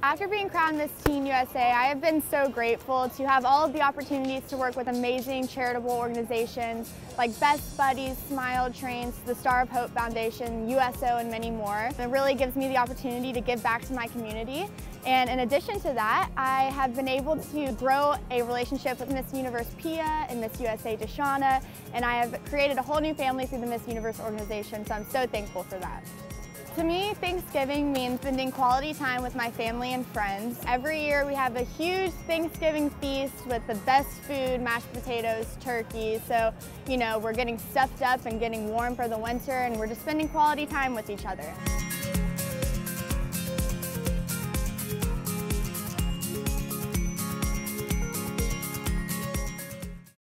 After being crowned Miss Teen USA, I have been so grateful to have all of the opportunities to work with amazing charitable organizations like Best Buddies, Smile Trains, the Star of Hope Foundation, USO, and many more. It really gives me the opportunity to give back to my community. And in addition to that, I have been able to grow a relationship with Miss Universe Pia and Miss USA Deshauna, and I have created a whole new family through the Miss Universe organization, so I'm so thankful for that. To me, Thanksgiving means spending quality time with my family and friends. Every year we have a huge Thanksgiving feast with the best food, mashed potatoes, turkey. So, you know, we're getting stuffed up and getting warm for the winter and we're just spending quality time with each other.